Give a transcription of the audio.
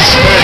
Yes!